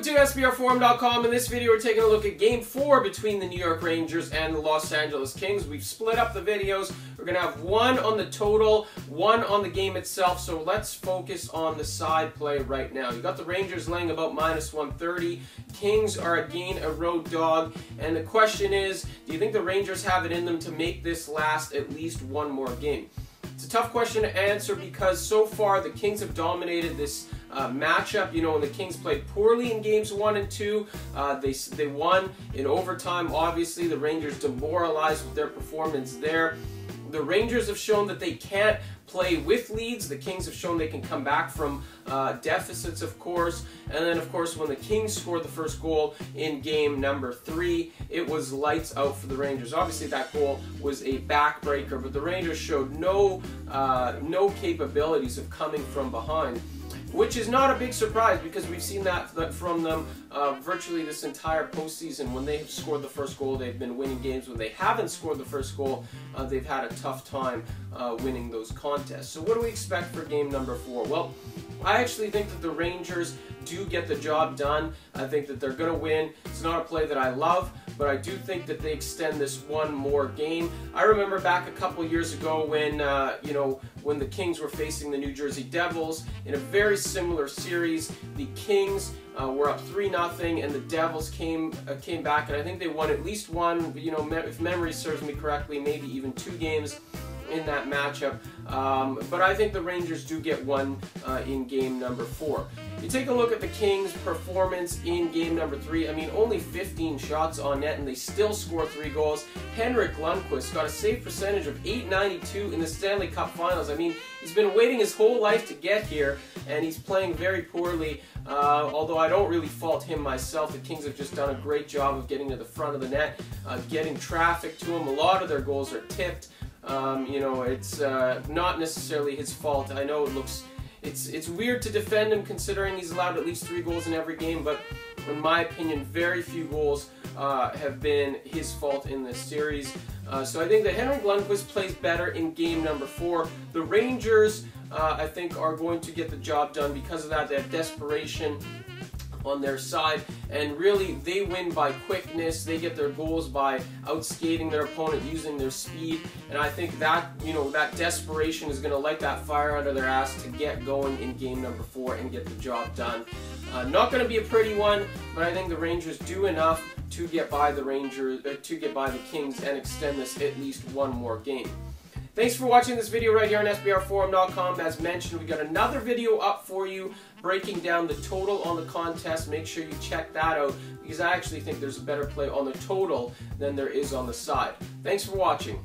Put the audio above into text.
Welcome to SBRForum.com. In this video, we're taking a look at Game 4 between the New York Rangers and the Los Angeles Kings. We've split up the videos. We're going to have one on the total, one on the game itself. So let's focus on the side play right now. You got the Rangers laying about minus 130. Kings are again a road dog. And the question is, do you think the Rangers have it in them to make this last at least one more game? It's a tough question to answer because so far the Kings have dominated this uh, matchup. You know, when the Kings played poorly in games one and two, uh, they they won in overtime. Obviously, the Rangers demoralized with their performance there. The Rangers have shown that they can't play with leads. The Kings have shown they can come back from uh, deficits, of course. And then, of course, when the Kings scored the first goal in game number three, it was lights out for the Rangers. Obviously, that goal was a backbreaker, but the Rangers showed no uh, no capabilities of coming from behind which is not a big surprise because we've seen that from them uh, virtually this entire postseason. When they've scored the first goal, they've been winning games. When they haven't scored the first goal, uh, they've had a tough time uh, winning those contests. So what do we expect for game number four? Well, I actually think that the Rangers do get the job done. I think that they're going to win. It's not a play that I love, but I do think that they extend this one more game. I remember back a couple years ago when, uh, you know, when the Kings were facing the New Jersey Devils in a very similar series. The Kings uh, were up three nothing, and the Devils came uh, came back, and I think they won at least one. You know, if memory serves me correctly, maybe even two games in that matchup. Um, but I think the Rangers do get one uh, in game number four. You take a look at the Kings' performance in game number three. I mean, only 15 shots on net, and they still score three goals. Henrik Lundqvist got a save percentage of 892 in the Stanley Cup Finals. I mean, he's been waiting his whole life to get here, and he's playing very poorly. Uh, although I don't really fault him myself, the Kings have just done a great job of getting to the front of the net, uh, getting traffic to him. A lot of their goals are tipped. Um, you know, it's uh, not necessarily his fault. I know it looks, it's it's weird to defend him considering he's allowed at least three goals in every game, but in my opinion, very few goals uh, have been his fault in this series. Uh, so I think that Henrik Lundqvist plays better in game number four. The Rangers, uh, I think, are going to get the job done because of that. They have desperation on their side. And really they win by quickness. They get their goals by outskating their opponent using their speed. And I think that you know that desperation is going to light that fire under their ass to get going in game number four and get the job done. Uh, not going to be a pretty one but I think the Rangers do enough to get by the Rangers uh, to get by the Kings and extend this at least one more game Thanks for watching this video right here on SBRForum.com. As mentioned, we got another video up for you breaking down the total on the contest. Make sure you check that out because I actually think there's a better play on the total than there is on the side. Thanks for watching.